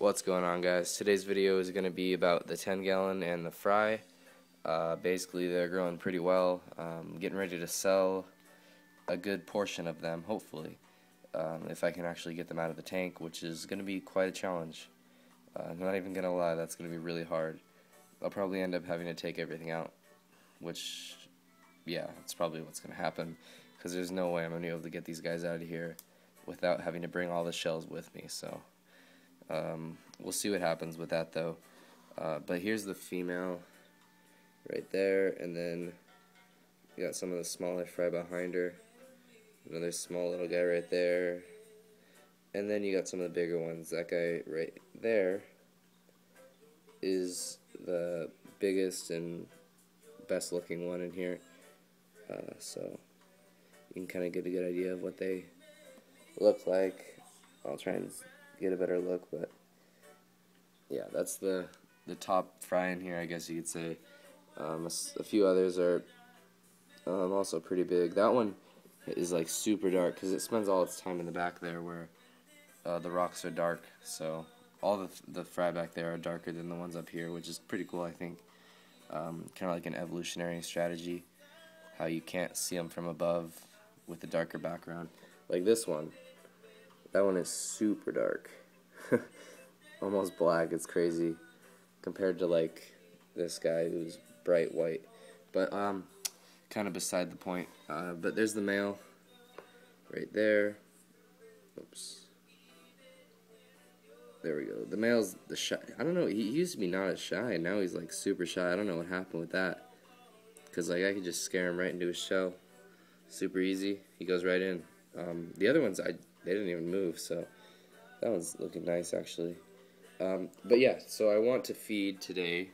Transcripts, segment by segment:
What's going on guys? Today's video is going to be about the 10 gallon and the fry. Uh, basically they're growing pretty well. Um, getting ready to sell a good portion of them, hopefully. Um, if I can actually get them out of the tank, which is going to be quite a challenge. Uh, I'm not even going to lie, that's going to be really hard. I'll probably end up having to take everything out, which, yeah, that's probably what's going to happen. Because there's no way I'm going to be able to get these guys out of here without having to bring all the shells with me, so... Um, we'll see what happens with that though. Uh, but here's the female right there, and then you got some of the smaller fry behind her. Another small little guy right there. And then you got some of the bigger ones. That guy right there is the biggest and best looking one in here. Uh, so you can kind of get a good idea of what they look like. I'll try and get a better look, but yeah, that's the the top fry in here, I guess you could say. Um, a, a, few others are um, also pretty big. That one is like super dark because it spends all its time in the back there where uh, the rocks are dark. So all the the fry back there are darker than the ones up here, which is pretty cool, I think. Um, kind of like an evolutionary strategy, how you can't see them from above with a darker background. Like this one, that one is super dark. Almost black. It's crazy compared to like this guy who's bright white. But um kind of beside the point. Uh, but there's the male right there. Oops. There we go. The male's the shy. I don't know. He used to be not as shy. And now he's like super shy. I don't know what happened with that. Cause like I could just scare him right into his shell. Super easy. He goes right in. Um, the other ones I they didn't even move, so that one's looking nice actually. Um, but yeah, so I want to feed today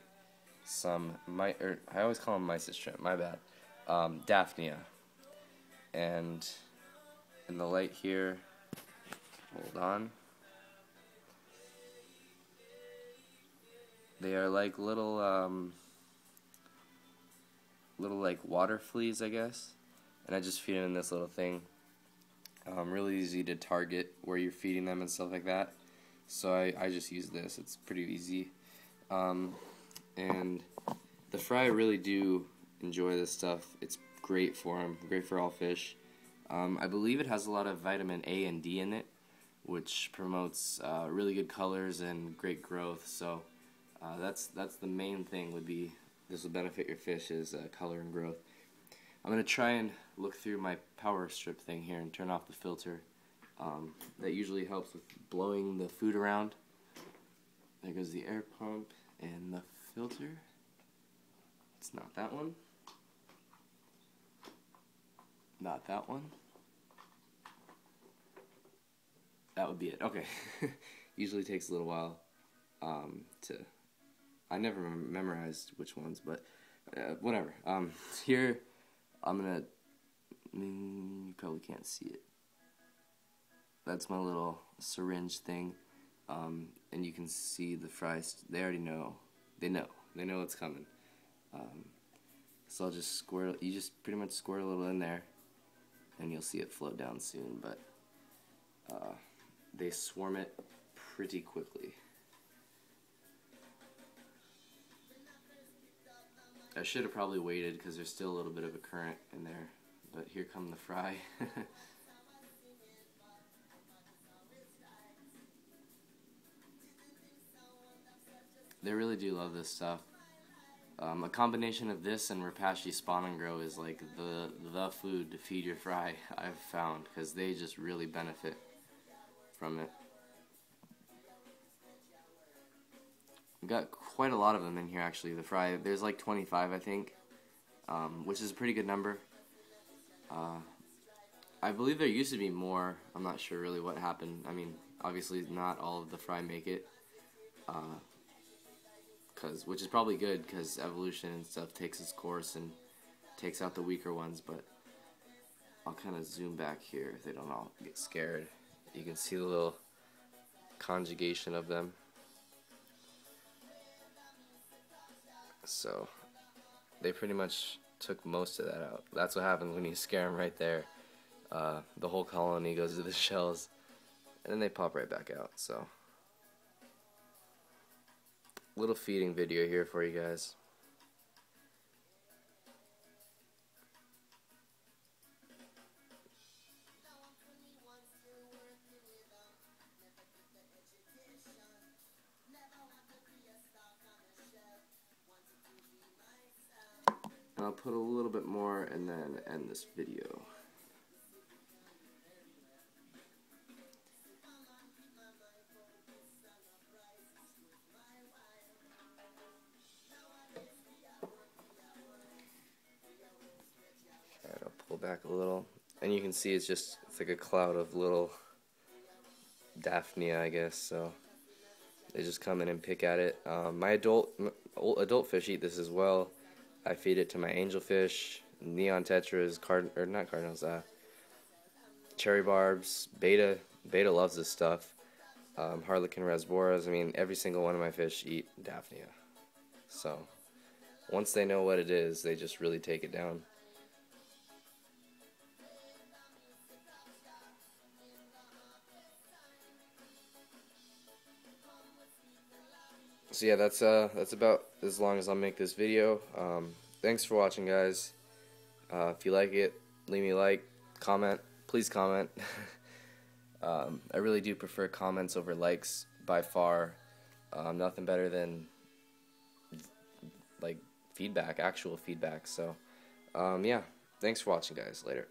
some my or I always call them mysis shrimp. My bad. Um, Daphnia, and in the light here. Hold on. They are like little um, little like water fleas, I guess. And I just feed them in this little thing. Um, really easy to target where you're feeding them and stuff like that. So I, I just use this. It's pretty easy. Um, and the fry really do enjoy this stuff. It's great for them, great for all fish. Um, I believe it has a lot of vitamin A and D in it, which promotes uh, really good colors and great growth. So uh, that's that's the main thing. Would be this will benefit your fish is uh, color and growth. I'm gonna try and look through my power strip thing here and turn off the filter. Um, that usually helps with blowing the food around. There goes the air pump and the filter. It's not that one. Not that one. That would be it. Okay. usually takes a little while um, to. I never memorized which ones, but uh, whatever. Um, here I'm gonna, you probably can't see it. That's my little syringe thing, um, and you can see the fries, they already know, they know, they know what's coming. Um, so I'll just squirt, you just pretty much squirt a little in there, and you'll see it float down soon, but uh, they swarm it pretty quickly. I should have probably waited because there's still a little bit of a current in there. But here come the fry. they really do love this stuff. Um, a combination of this and Repashy Spawn and Grow is like the the food to feed your fry I've found because they just really benefit from it. Got quite a lot of them in here actually. The fry, there's like 25 I think, um, which is a pretty good number. Uh, I believe there used to be more. I'm not sure really what happened. I mean, obviously not all of the fry make it, uh, cause which is probably good because evolution and stuff takes its course and takes out the weaker ones. But I'll kind of zoom back here if they don't all get scared. You can see the little conjugation of them. So they pretty much took most of that out. That's what happens when you scare them right there. Uh, the whole colony goes to the shells, and then they pop right back out. So little feeding video here for you guys. And I'll put a little bit more and then end this video. Alright, I'll pull back a little. And you can see it's just, it's like a cloud of little Daphnia, I guess, so they just come in and pick at it. Um, my adult adult fish eat this as well. I feed it to my angelfish, neon tetras, card or not cardinals, uh, cherry barbs, Betta Betta loves this stuff. Um, harlequin rasboras. I mean, every single one of my fish eat Daphnia. So once they know what it is, they just really take it down. So yeah, that's uh that's about as long as I'll make this video. Um, thanks for watching, guys. Uh, if you like it, leave me a like, comment. Please comment. um, I really do prefer comments over likes by far. Um, nothing better than like feedback, actual feedback. So um, yeah, thanks for watching, guys. Later.